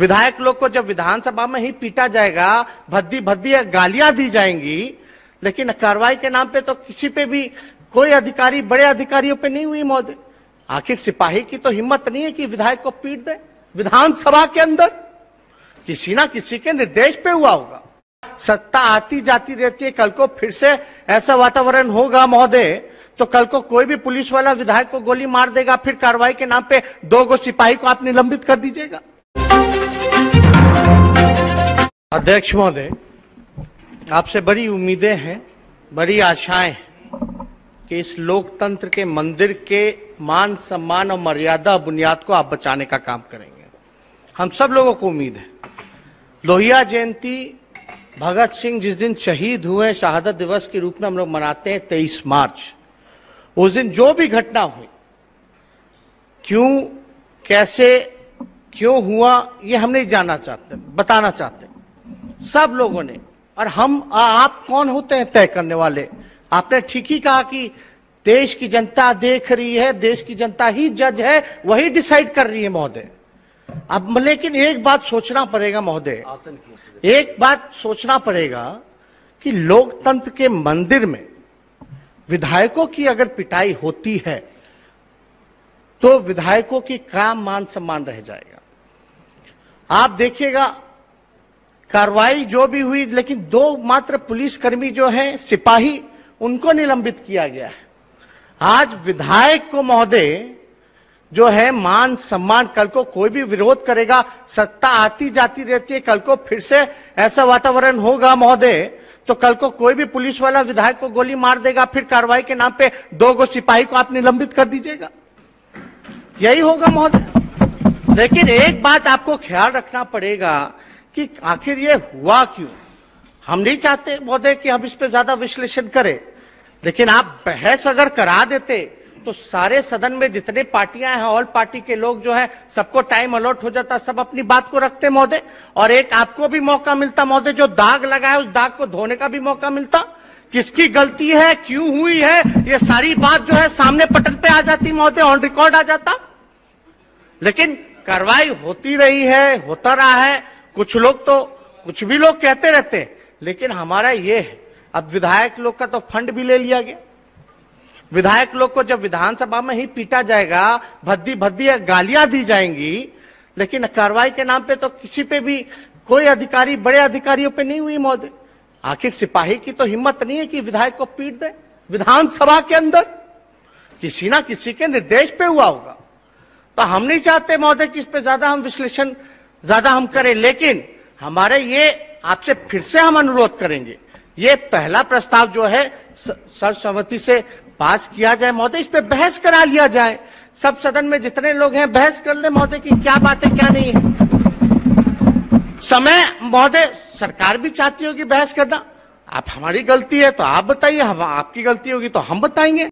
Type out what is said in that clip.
विधायक लोग को जब विधानसभा में ही पीटा जाएगा, भद्दी भद्दी गालियाँ दी जाएँगी, लेकिन कार्रवाई के नाम पे तो किसी पे भी कोई अधिकारी, बड़े अधिकारियों पे नहीं हुई महोदय आखिर सिपाही की तो हिम्मत नहीं है कि विधायक को पीट दे, विधानसभा के अंदर। किसी ना किसी के निर्देश पे हुआ होगा। सत्ता आती जाती रहती है, कल को फिर से ऐसा वातावरण होगा महोदय तो कल को कोई भी पुलिस वाला विधायक को गोली मार देगा, फिर कार्रवाई के नाम पे दो गो सिपाही को आप निलंबित कर दीजिएगा। अध्यक्ष महोदय, आपसे बड़ी उम्मीदें हैं, बड़ी आशाएँ हैं कि इस लोकतंत्र के मंदिर के मान सम्मान और मर्यादा बुनियाद को आप बचाने का काम करेंगे। हम सब लोगों को उम्मीद है। लोहिया जयंती, भगत सिंह जिस दिन शहीद हुए शहादत दिवस के रूप में हम लोग मनाते हैं तेईस मार्च, उस दिन जो भी घटना हुई, क्यों, कैसे क्यों हुआ ये हम नहीं जानना चाहते बताना चाहते। सब लोगों ने और हम आ, आप कौन होते हैं तय करने वाले? आपने ठीक ही कहा कि देश की जनता देख रही है देश की जनता ही जज है वही डिसाइड कर रही है महोदय। अब लेकिन एक बात सोचना पड़ेगा महोदय। एक बात सोचना पड़ेगा कि लोकतंत्र के मंदिर में विधायकों की अगर पिटाई होती है तो विधायकों की काम मान सम्मान रह जाएगा। आप देखिएगा, कार्रवाई जो भी हुई, लेकिन दो मात्र पुलिसकर्मी जो हैं, सिपाही, उनको निलंबित किया गया है। आज विधायक को महोदय जो है, मान सम्मान, कल को कोई भी विरोध करेगा, सत्ता आती जाती रहती है, कल को फिर से ऐसा वातावरण होगा महोदय तो कल को कोई भी पुलिस वाला विधायक को गोली मार देगा, फिर कार्रवाई के नाम पे दो गो सिपाही को आप निलंबित कर दीजिएगा। यही होगा महोदय। लेकिन एक बात आपको ख्याल रखना पड़ेगा कि आखिर ये हुआ क्यों? हम नहीं चाहते महोदय कि हम इस पर ज़्यादा विश्लेषण करें, लेकिन आप बहस अगर करा देते तो सारे सदन में जितने पार्टियाँ हैं ऑल पार्टी के लोग जो है, सबको टाइम अलॉट हो जाता, सब अपनी बात को रखते महोदय। और एक आपको भी मौका मिलता महोदय, जो दाग लगा है उस दाग को धोने का भी मौका मिलता। किसकी गलती है, क्यों हुई है, ये सारी बात जो है सामने पटल पे आ जाती महोदय ऑन रिकॉर्ड आ जाता। लेकिन कार्रवाई होती रही है, होता रहा है। कुछ लोग तो कुछ भी लोग कहते रहते हैं, लेकिन हमारा ये है। अब विधायक लोग का तो फंड भी ले लिया गया। विधायक लोग को जब विधानसभा में ही पीटा जाएगा, भद्दी भद्दी गालियाँ दी जाएँगी, लेकिन कार्रवाई के नाम पे तो किसी पे भी, कोई अधिकारी, बड़े अधिकारियों पे नहीं हुई महोदय आखिर सिपाही की तो हिम्मत नहीं है कि विधायक को पीट दे। विधानसभा के अंदर किसी ना किसी के निर्देश पे हुआ होगा। तो हम नहीं चाहते महोदय कि इस पे ज़्यादा हम विश्लेषण, ज़्यादा हम करें, लेकिन हमारे ये, आपसे फिर से हम अनुरोध करेंगे। ये पहला प्रस्ताव जो है सर्वसम्मति से पास किया जाए महोदय इस पे बहस करा लिया जाए। सब सदन में जितने लोग हैं, बहस कर ले महोदय की क्या बात है क्या नहीं है। समय महोदय सरकार भी चाहती होगी बहस करना। आप, हमारी गलती है तो आप बताइए, हम, आपकी गलती होगी तो हम बताएँगे।